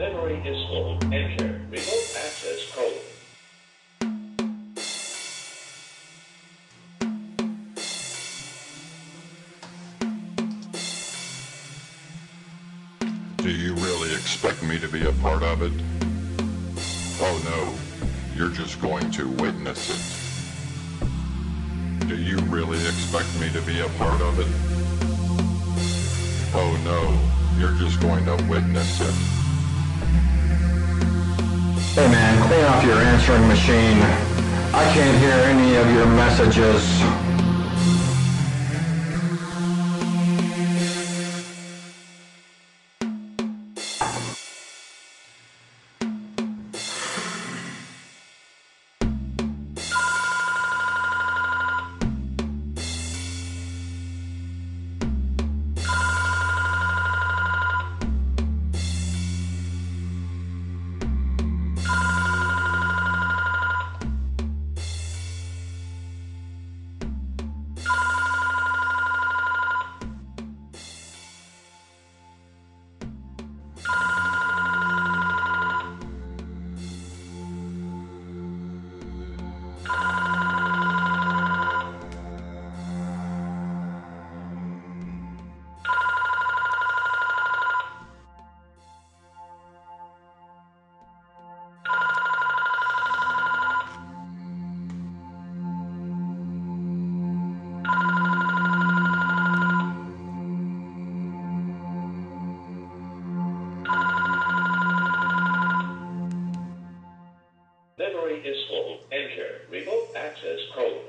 Memory is full. Enter remote access code. Do you really expect me to be a part of it? Oh no, you're just going to witness it. Do you really expect me to be a part of it? Oh no, you're just going to witness it. Hey man, clean off your answering machine. I can't hear any of your messages. Is full. Enter remote access code.